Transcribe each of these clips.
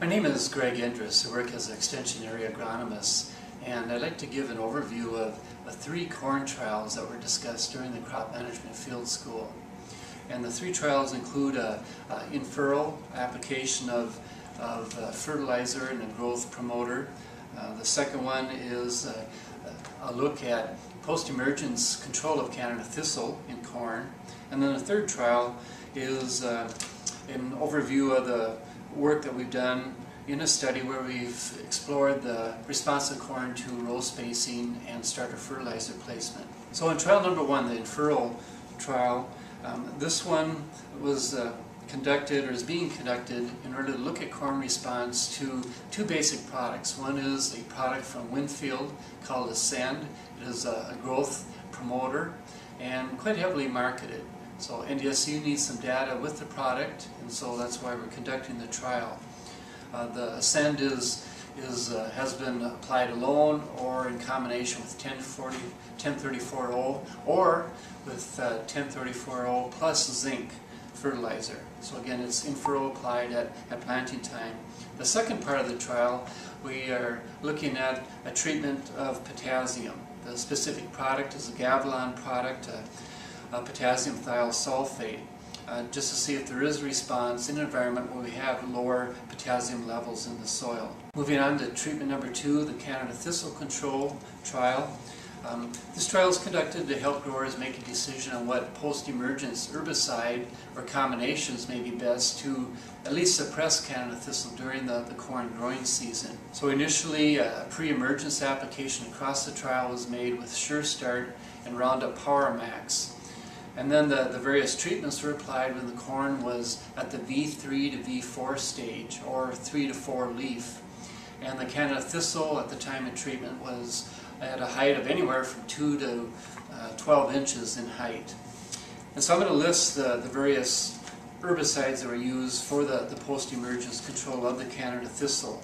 My name is Greg Endres. I work as an Extension Area Agronomist and I'd like to give an overview of the three corn trials that were discussed during the Crop Management Field School. And the three trials include a, a in-furrow application of, of uh, fertilizer and a growth promoter. Uh, the second one is a, a look at post-emergence control of Canada thistle in corn. And then the third trial is uh, an overview of the work that we've done in a study where we've explored the response of corn to row spacing and starter fertilizer placement. So in trial number one, the in-furrow trial, um, this one was uh, conducted or is being conducted in order to look at corn response to two basic products. One is a product from Winfield called Ascend. It is a, a growth promoter and quite heavily marketed. So NDSU needs some data with the product and so that's why we're conducting the trial. Uh, the Ascend is, is, uh, has been applied alone or in combination with 1040, 1034O or with uh, 1034O plus zinc fertilizer. So again, it's in-furrow applied at, at planting time. The second part of the trial, we are looking at a treatment of potassium. The specific product is a Gavilon product, a potassium thiosulfate uh, just to see if there is a response in an environment where we have lower potassium levels in the soil. Moving on to treatment number two, the Canada Thistle Control trial. Um, this trial is conducted to help growers make a decision on what post-emergence herbicide or combinations may be best to at least suppress Canada thistle during the, the corn growing season. So initially a pre-emergence application across the trial was made with SureStart and Roundup Power Max. And then the, the various treatments were applied when the corn was at the V3 to V4 stage, or 3 to 4 leaf. And the Canada thistle at the time of treatment was at a height of anywhere from 2 to uh, 12 inches in height. And so I'm going to list the, the various herbicides that were used for the, the post-emergence control of the Canada thistle.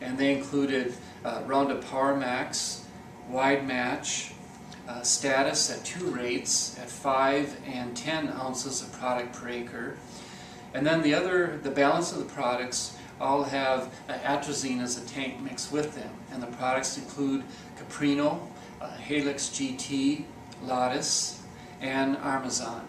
And they included uh, Roundup Power Max, Wide Match, uh, status at two rates at 5 and 10 ounces of product per acre. And then the other, the balance of the products all have uh, atrazine as a tank mix with them. And the products include Capreno, uh, Halex GT, Laudis, and Armezon.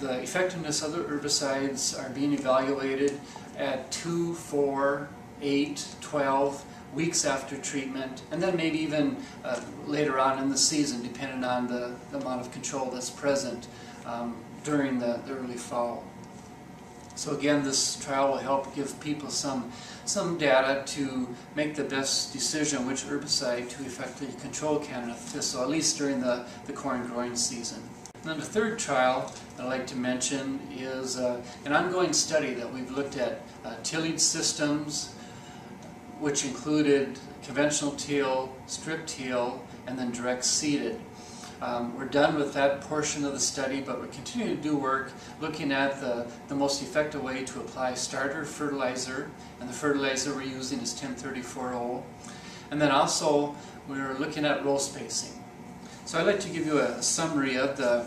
The effectiveness of the herbicides are being evaluated at 2, 4, 8, 12, weeks after treatment, and then maybe even uh, later on in the season, depending on the, the amount of control that's present um, during the, the, early fall. So again, this trial will help give people some, some data to make the best decision which herbicide to effectively control Canada thistle, at least during the, the corn growing season. And then the third trial I'd like to mention is uh, an ongoing study that we've looked at uh, tillage systems, which included conventional till, strip till, and then direct seeded. Um, we're done with that portion of the study, but we're continuing to do work looking at the, the most effective way to apply starter fertilizer, and the fertilizer we're using is 1034O. And then also, we're looking at row spacing. So I'd like to give you a summary of the,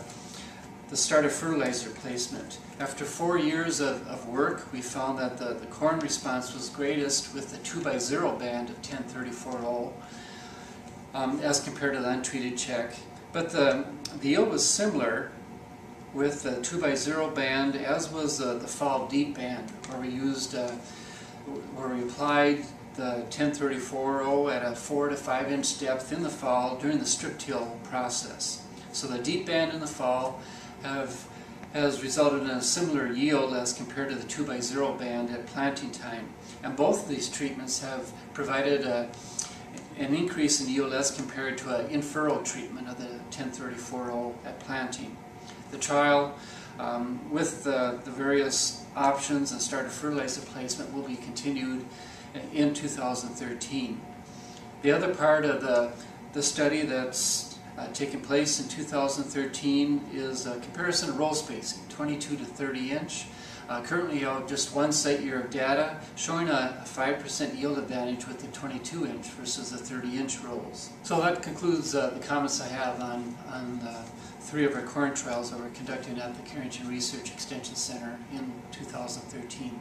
the start of fertilizer placement. After four years of, of work, we found that the, the corn response was greatest with the 2 by 0 band of 1034O um, as compared to the untreated check. But the, the yield was similar with the 2 by 0 band as was the, the fall deep band where we used, uh, where we applied the 1034O at a 4 to 5 inch depth in the fall during the strip till process. So the deep band in the fall have has resulted in a similar yield as compared to the 2 by 0 band at planting time. And both of these treatments have provided a, an increase in yield as compared to an in-furrow treatment of the 1034O at planting. The trial um, with the, the various options and starter fertilizer placement will be continued in 2013. The other part of the, the study that's taking place in 2013 is a comparison of row spacing, 22 to 30 inch. Uh, currently you have just one site year of data showing a 5% yield advantage with the 22 inch versus the 30 inch rows. So that concludes uh, the comments I have on, on three of our corn trials that we're conducting at the Carrington Research Extension Center in 2013.